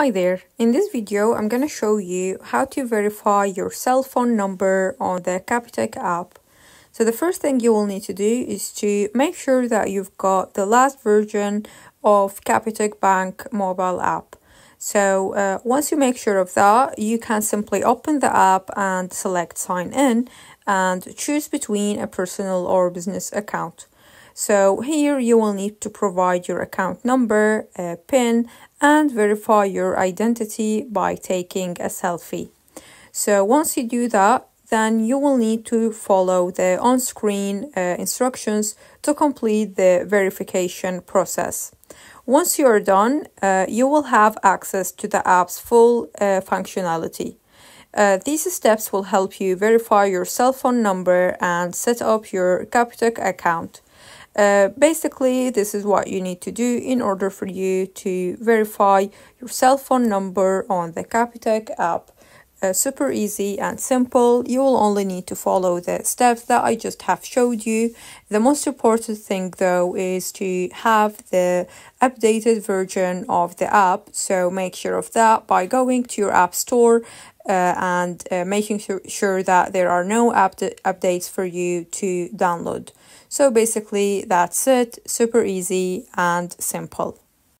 Hi there, in this video I'm going to show you how to verify your cell phone number on the Capitec app. So the first thing you will need to do is to make sure that you've got the last version of Capitec Bank mobile app. So uh, once you make sure of that, you can simply open the app and select sign in and choose between a personal or business account. So here you will need to provide your account number, a PIN, and verify your identity by taking a selfie. So once you do that, then you will need to follow the on-screen uh, instructions to complete the verification process. Once you are done, uh, you will have access to the app's full uh, functionality. Uh, these steps will help you verify your cell phone number and set up your Capitec account. Uh, basically, this is what you need to do in order for you to verify your cell phone number on the Capitec app. Uh, super easy and simple. You will only need to follow the steps that I just have showed you. The most important thing though is to have the updated version of the app. So make sure of that by going to your app store uh, and uh, making sure, sure that there are no updates for you to download. So basically that's it, super easy and simple.